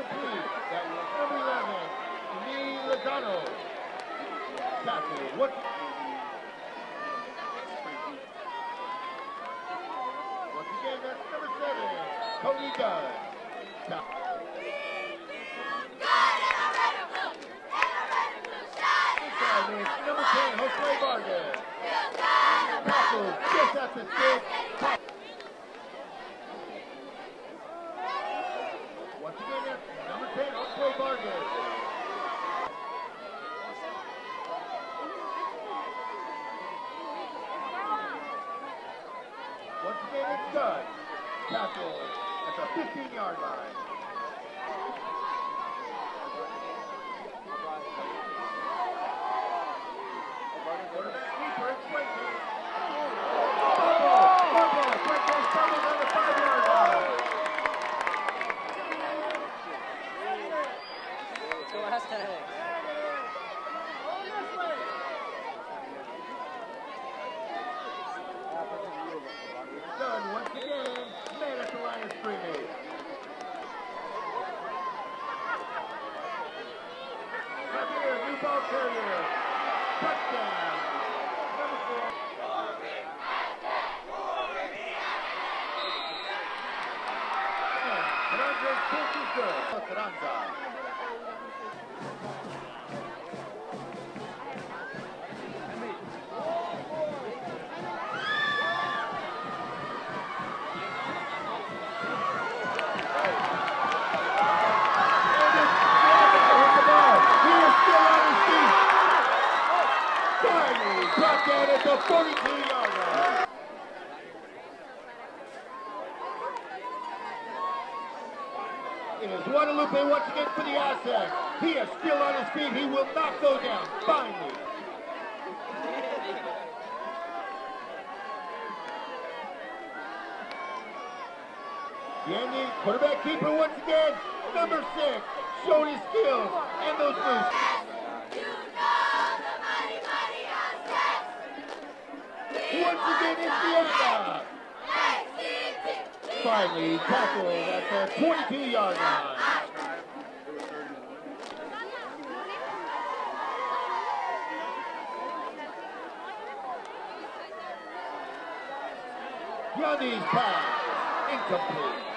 incomplete. That was number 11, Lee Logano. Tackle. What? Once again, that's number seven, Cody Dunn. Number 10, Jose Vargas. Tackle just at the stick. Number six, showing his skills and those moves. Once again, it's Deanda. Finally, tackled at the 22-yard line. Deanda's pass, incomplete.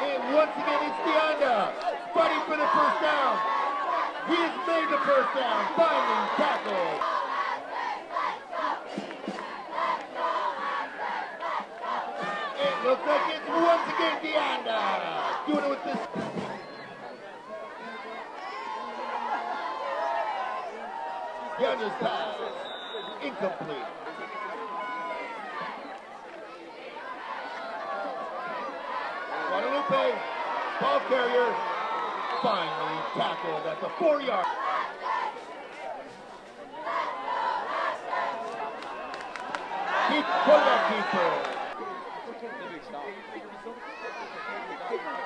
And once again, it's Deanda fighting for the first down. He has made the first down. Finally tackled. It looks like it's once again Deanda doing it with this. Deanda's pass incomplete. Guadalupe, ball carrier, finally tackled at the four yard. Keep quarterback keeper.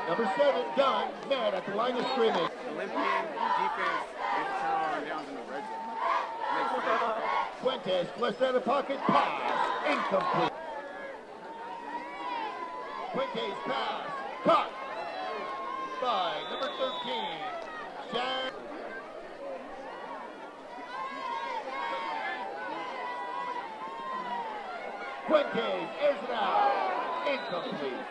Number seven, Dunn, man at the line of scrimmage. Olympian defense gets turnover downs in the red zone. Fuentes flushed out of pocket, pass, incomplete. Fuentes pass, caught by number 13, Shan. Fuentes it out, incomplete.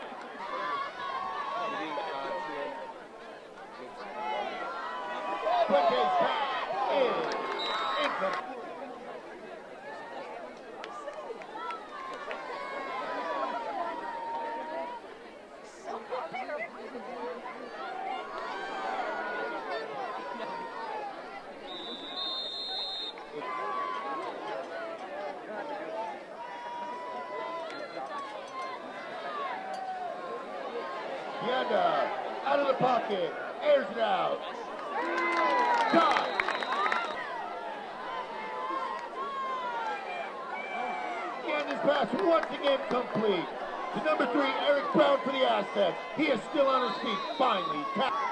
Fuentes pass is incomplete. Deanda out of the pocket, airs it out. Deanda's pass once again complete. To number three, Eric Brown for the Aztecs. He is still on his feet. Finally, tap.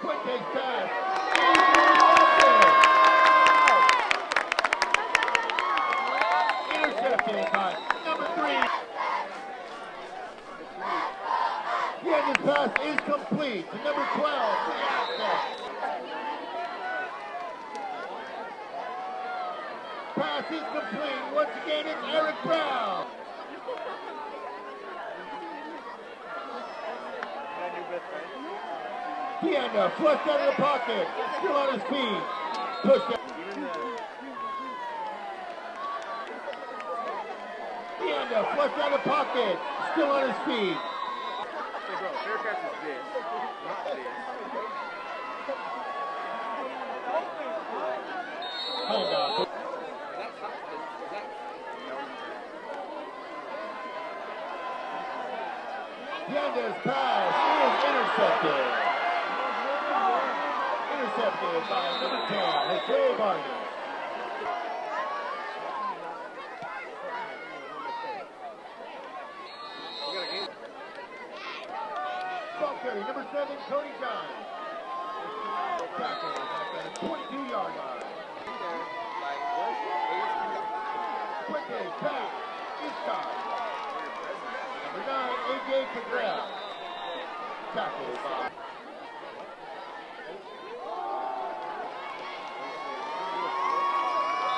Fuentes pass. Intercepted. Intercepted by number three. The end pass is complete to number 12 for the Aztecs. Pass is complete. Once again, it's Eric Brown. Deanda flushed out of the pocket. Still on his feet. Pushed out. Deanda flushed out of the pocket. Still on his feet. Hey, bro, fair. Handoff. Is that, is that, Deanda's pass is intercepted. Intercepted by number 10, Jose Vargas. number 7, Cody Dunn. Tackle at the 22-yard line. What? Fuentes pass caught. Number 9, AJ Cabrera. Tackle by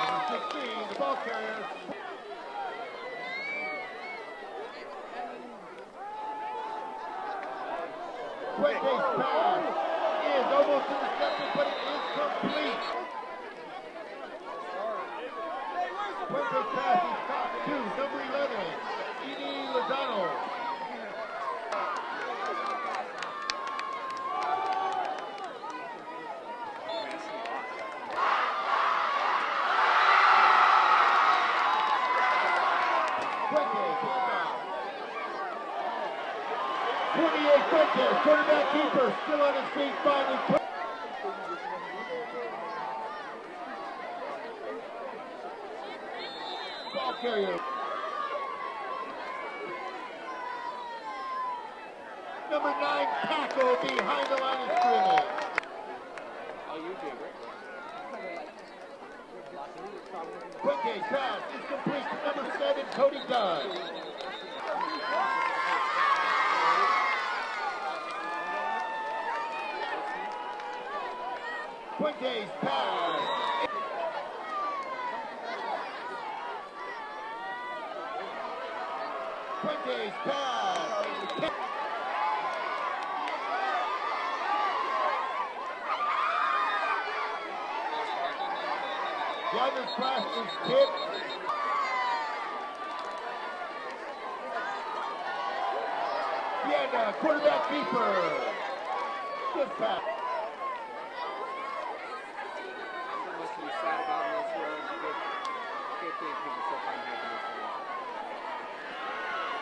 number 16, the ball carrier. Fuentes pass is almost intercepted, number 11, Edie Lozano. Fuentes is out. 28 Fuentes, quarterback keeper, still on his feet, finally. Ball carrier. Number nine tackle behind the line of scrimmage. Oh, you did, right? Fuentes pass is complete to number seven, Cody Dunn. Fuentes pass. Fuentes pass. Other pass is tipped. Quarterback keeper. Good pass.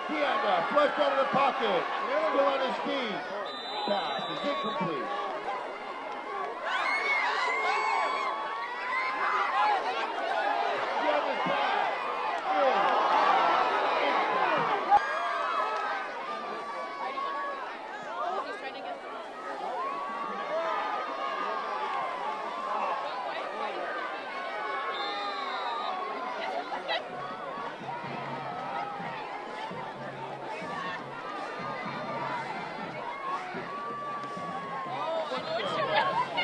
Deanda, flushed out of the pocket. Still on his feet. Pass is incomplete. Deanda's pass is incomplete. He's trying to get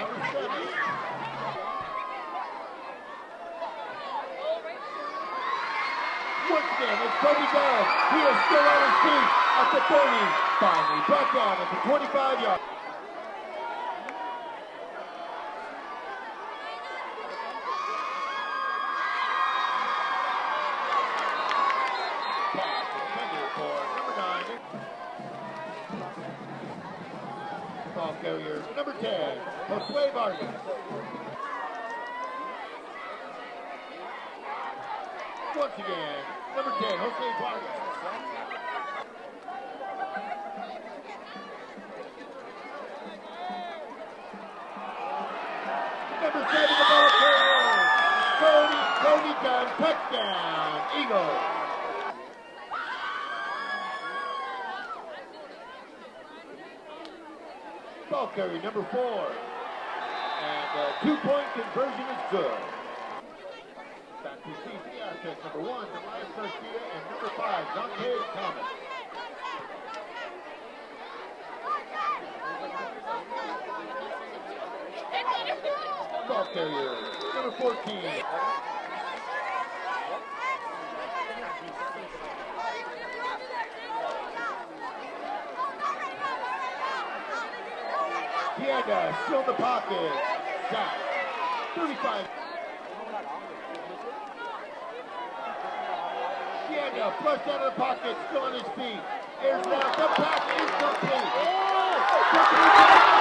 Number seven. Again, it's Cody Dunn. He is still on his feet at the 30. Finally, back down at the 25 yard. Pass intended for number nine. Ball carrier, number 10, Josue Vargas. Once again, number 10, Jose Vargas. Number seven, the ball carrier, Cody, Cody Dunn, touchdown, Eagles. Ball carrier number four. And the two-point conversion is good. Back to CC assets number one, Elias Garcia, and number five, Dante Thomas. Ball carrier number 14. Diego still the pocket. Zach, 35. Diego flushed out of the pocket, still on his feet. Airs it the pass is complete. Back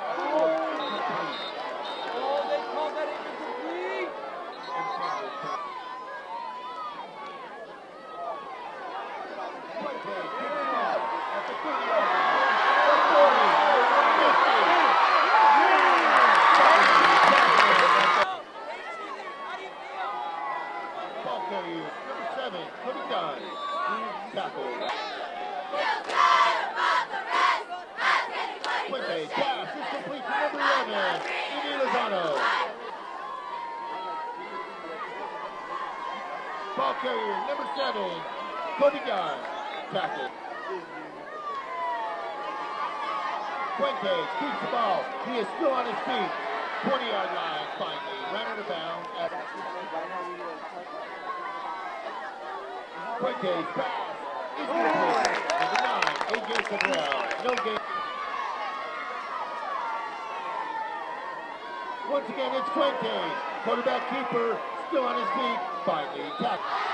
Oh, they called that incomplete. Ball carrier, number seven, Cody Dunn. Tackle. Fuente, pass is complete to number 11, Amy Lozano. Ball carrier, number seven, Cody Dunn. Tackle. Fuente keeps the ball. He is still on his feet. 20-yard line, finally. Ran out of bounds at Fuente's pass is complete. Number nine, AJ Cabral. No game. Once again, it's Fuente. Quarterback keeper, still on his feet. Finally, tackle.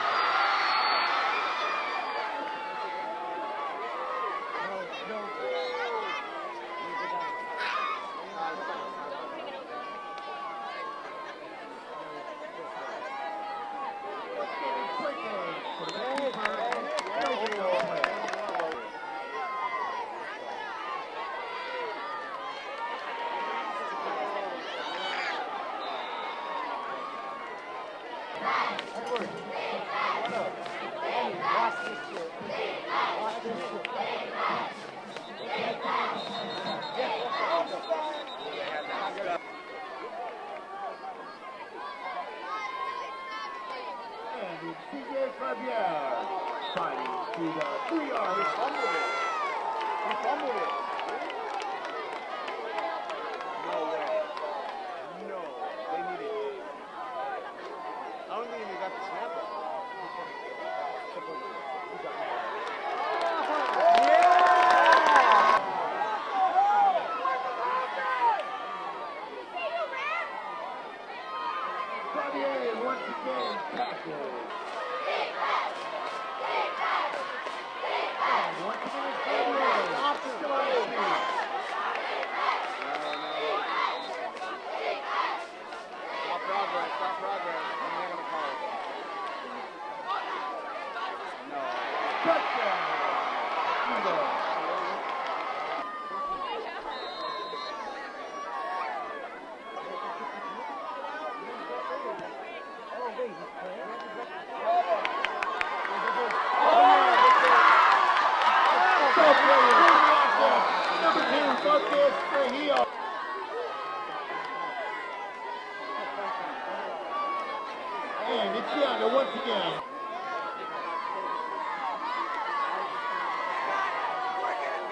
Again.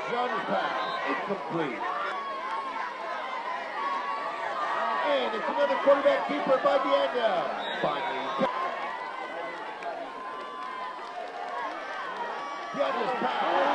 John's pass, incomplete. And it's another quarterback keeper by Deanda. Finally. Deanda's pass,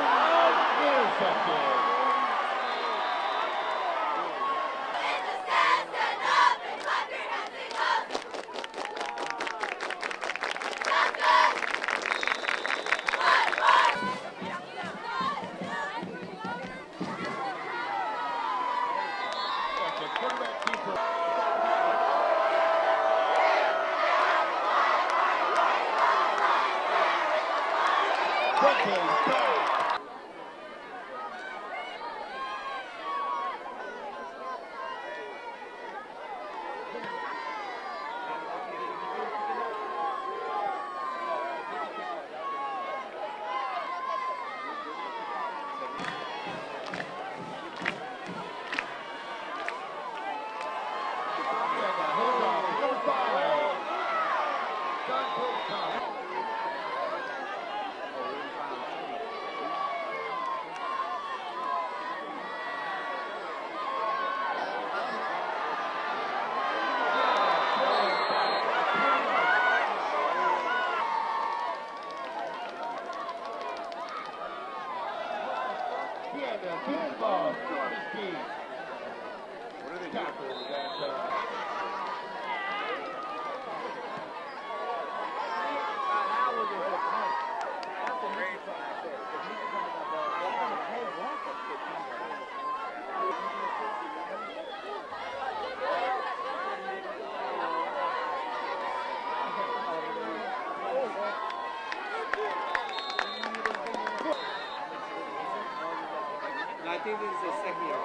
think this is the second year.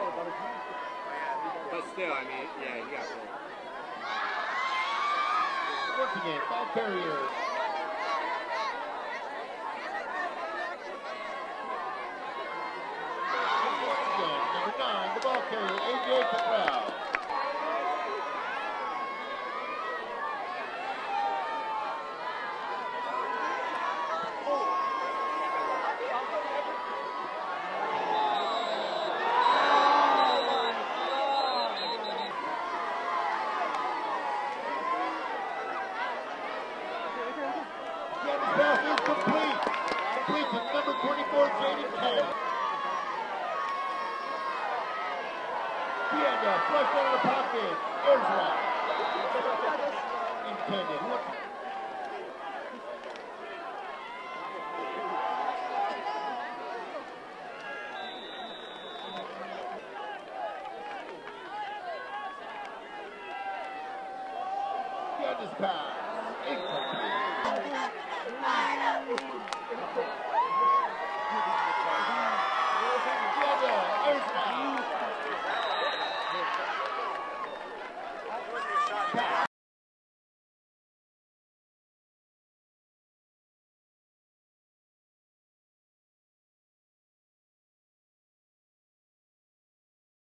But still, I mean, yeah, he got pulled. Once again, ball carrier. Again, number nine, the ball carrier, AJ Cabral. Again, the pass is complete. Complete to number 24, Jaden Kent. Deanda, uh, flush out of the pocket. There's one. Intended. Look.